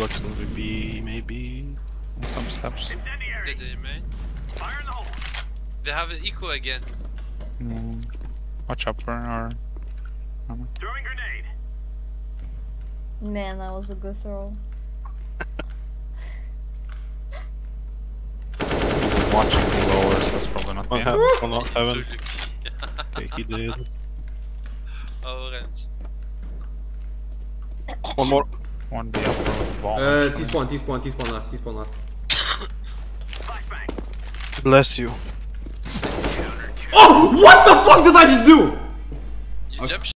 looks over B, maybe. Some steps. Did they, man? They have it equal again. Mm. Watch upper or. armor. Man, that was a good throw. He's watching below us, so that's probably not One the heaven, end. one not heaven. Okay, he did. Orange. One more. One B upper with a bomb. Uh, actually. T-spawn, T-spawn, T-spawn last, T-spawn last. Bless you. Oh! What the fuck did I just do? You jump